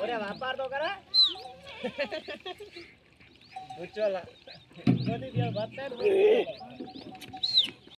ઓરે વાપાર તો કરે ગુચોલા બધી દેવ વાત થાય